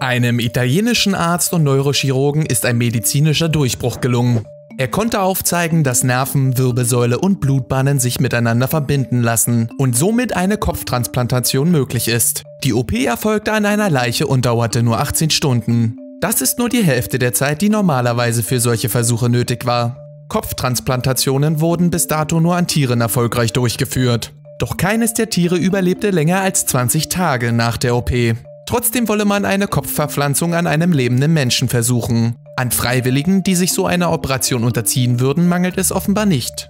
Einem italienischen Arzt und Neurochirurgen ist ein medizinischer Durchbruch gelungen. Er konnte aufzeigen, dass Nerven, Wirbelsäule und Blutbahnen sich miteinander verbinden lassen und somit eine Kopftransplantation möglich ist. Die OP erfolgte an einer Leiche und dauerte nur 18 Stunden. Das ist nur die Hälfte der Zeit, die normalerweise für solche Versuche nötig war. Kopftransplantationen wurden bis dato nur an Tieren erfolgreich durchgeführt. Doch keines der Tiere überlebte länger als 20 Tage nach der OP. Trotzdem wolle man eine Kopfverpflanzung an einem lebenden Menschen versuchen. An Freiwilligen, die sich so einer Operation unterziehen würden, mangelt es offenbar nicht.